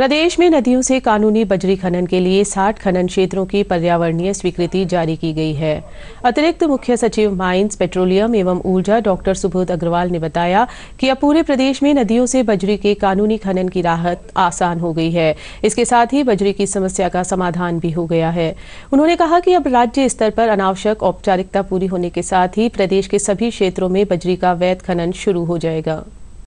प्रदेश में नदियों से कानूनी बजरी खनन के लिए 60 खनन क्षेत्रों की पर्यावरणीय स्वीकृति जारी की गई है। अतिरिक्त मुख्य सचिव माइंस पेट्रोलियम एवं ऊर्जा डॉक्टर सुबोध अग्रवाल ने बताया कि अब पूरे प्रदेश में नदियों से बजरी के कानूनी खनन की राहत आसान हो गई है। इसके साथ ही बजरी की समस्या का समाधान भी हो गया है। उन्होंने कहा कि अब राज्य स्तर पर अनावश्यक औपचारिकता पूरी होने के साथ ही प्रदेश के सभी क्षेत्रों में बजरी का वैध खनन शुरू हो जाएगा।